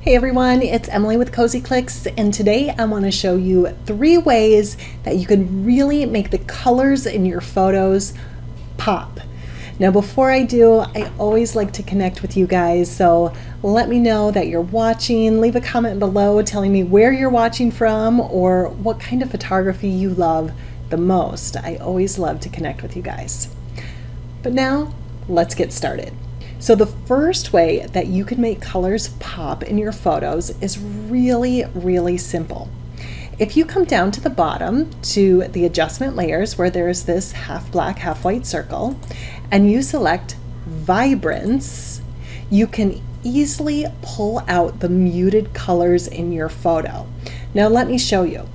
Hey everyone, it's Emily with Cozy Clicks, and today I want to show you three ways that you can really make the colors in your photos pop. Now, before I do, I always like to connect with you guys, so let me know that you're watching. Leave a comment below telling me where you're watching from or what kind of photography you love the most. I always love to connect with you guys. But now, let's get started. So the first way that you can make colors pop in your photos is really, really simple. If you come down to the bottom to the adjustment layers where there's this half black, half white circle, and you select vibrance, you can easily pull out the muted colors in your photo. Now let me show you.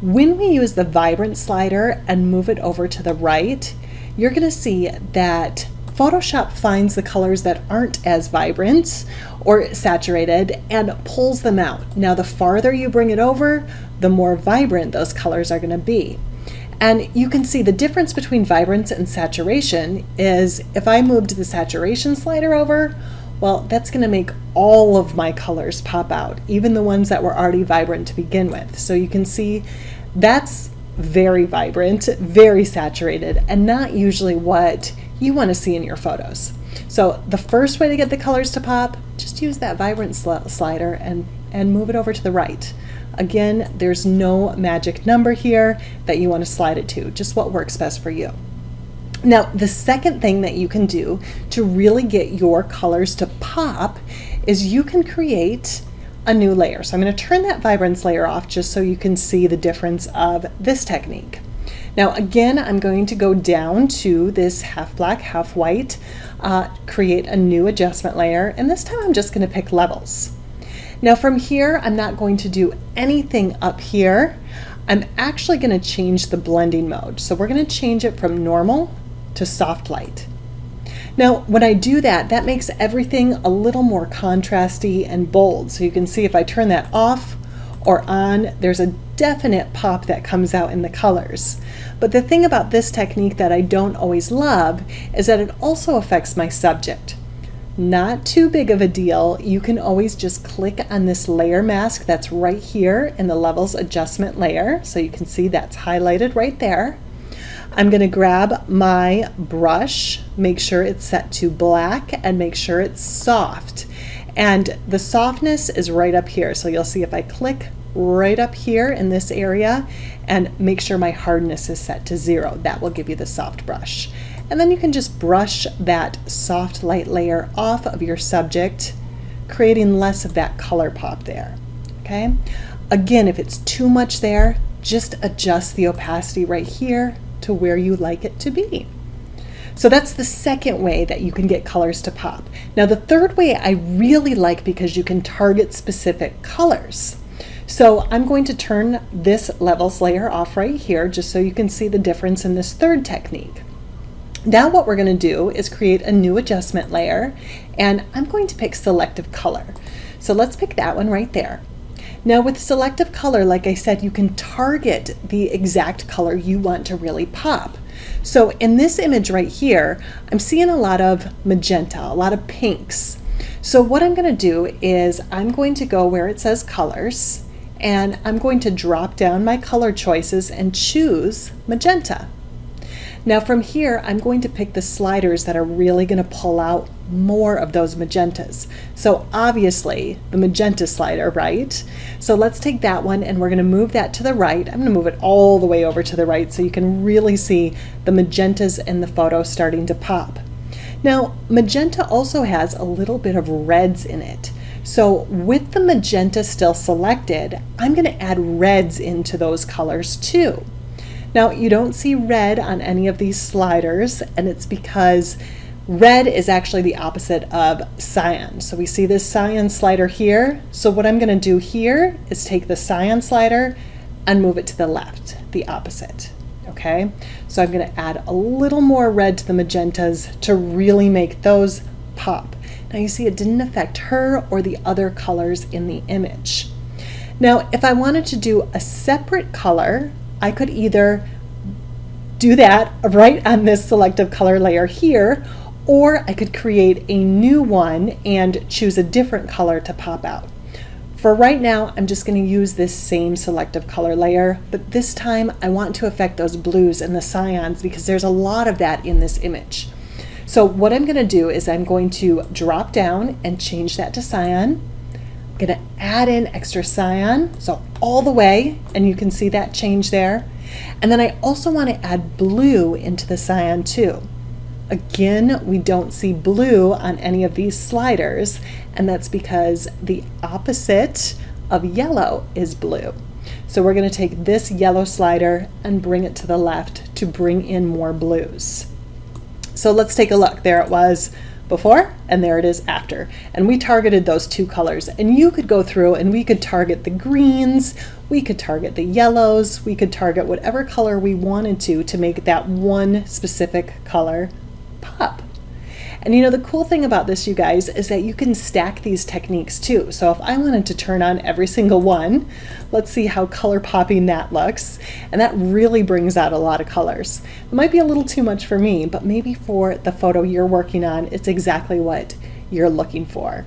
When we use the vibrant slider and move it over to the right, you're gonna see that Photoshop finds the colors that aren't as vibrant or saturated and pulls them out. Now, the farther you bring it over, the more vibrant those colors are going to be. And you can see the difference between vibrance and saturation is if I moved the saturation slider over, well, that's going to make all of my colors pop out, even the ones that were already vibrant to begin with. So you can see that's very vibrant, very saturated, and not usually what you want to see in your photos. So the first way to get the colors to pop, just use that vibrant sl slider and, and move it over to the right. Again, there's no magic number here that you want to slide it to, just what works best for you. Now, the second thing that you can do to really get your colors to pop is you can create a new layer. So I'm going to turn that vibrance layer off just so you can see the difference of this technique. Now again, I'm going to go down to this half black, half white, uh, create a new adjustment layer, and this time I'm just gonna pick levels. Now from here, I'm not going to do anything up here. I'm actually gonna change the blending mode. So we're gonna change it from normal to soft light. Now, when I do that, that makes everything a little more contrasty and bold. So you can see if I turn that off or on, there's a definite pop that comes out in the colors. But the thing about this technique that I don't always love is that it also affects my subject. Not too big of a deal. You can always just click on this layer mask that's right here in the levels adjustment layer. So you can see that's highlighted right there. I'm going to grab my brush, make sure it's set to black and make sure it's soft. And the softness is right up here. So you'll see if I click right up here in this area and make sure my hardness is set to zero. That will give you the soft brush. And then you can just brush that soft light layer off of your subject, creating less of that color pop there, okay? Again, if it's too much there, just adjust the opacity right here to where you like it to be. So that's the second way that you can get colors to pop. Now the third way I really like because you can target specific colors. So I'm going to turn this levels layer off right here just so you can see the difference in this third technique. Now what we're going to do is create a new adjustment layer and I'm going to pick selective color. So let's pick that one right there. Now with selective color, like I said, you can target the exact color you want to really pop. So in this image right here, I'm seeing a lot of magenta, a lot of pinks. So what I'm going to do is I'm going to go where it says colors and I'm going to drop down my color choices and choose magenta. Now from here, I'm going to pick the sliders that are really going to pull out more of those magentas. So obviously the magenta slider, right? So let's take that one and we're going to move that to the right. I'm going to move it all the way over to the right so you can really see the magentas in the photo starting to pop. Now magenta also has a little bit of reds in it. So with the magenta still selected, I'm going to add reds into those colors too. Now you don't see red on any of these sliders and it's because red is actually the opposite of cyan. So we see this cyan slider here. So what I'm going to do here is take the cyan slider and move it to the left, the opposite. Okay, so I'm going to add a little more red to the magentas to really make those pop. Now you see it didn't affect her or the other colors in the image. Now, if I wanted to do a separate color, I could either do that right on this selective color layer here, or I could create a new one and choose a different color to pop out. For right now, I'm just going to use this same selective color layer, but this time I want to affect those blues and the cyans because there's a lot of that in this image. So what I'm going to do is I'm going to drop down and change that to cyan. I'm going to add in extra cyan, so all the way, and you can see that change there. And then I also want to add blue into the cyan too. Again, we don't see blue on any of these sliders, and that's because the opposite of yellow is blue. So we're going to take this yellow slider and bring it to the left to bring in more blues. So let's take a look. There it was before and there it is after. And we targeted those two colors. And you could go through and we could target the greens, we could target the yellows, we could target whatever color we wanted to to make that one specific color pop. And you know, the cool thing about this, you guys, is that you can stack these techniques too. So if I wanted to turn on every single one, let's see how color popping that looks. And that really brings out a lot of colors. It might be a little too much for me, but maybe for the photo you're working on, it's exactly what you're looking for.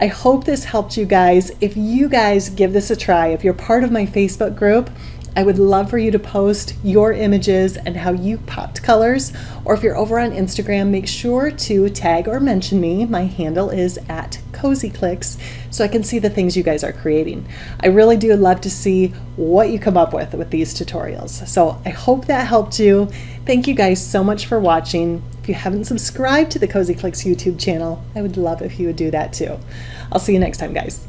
I hope this helped you guys. If you guys give this a try, if you're part of my Facebook group, I would love for you to post your images and how you popped colors. Or if you're over on Instagram, make sure to tag or mention me. My handle is at Cozy Clicks so I can see the things you guys are creating. I really do love to see what you come up with with these tutorials. So I hope that helped you. Thank you guys so much for watching. If you haven't subscribed to the Cozy Clicks YouTube channel, I would love if you would do that too. I'll see you next time, guys.